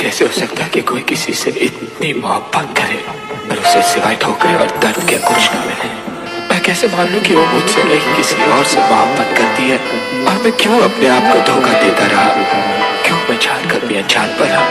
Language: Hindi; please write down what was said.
कैसे हो सकता है कि कोई किसी से इतनी मोहब्बत करे और उसे सिवाय ठोकरे और दर्द के कुछ न मिले? मैं कैसे मान लूँ कि वो मुझसे नहीं, किसी और से मोहब्बत करती है? और मैं क्यों अपने आप को धोखा देता रहा? क्यों मैं जान कर भी अनजान पर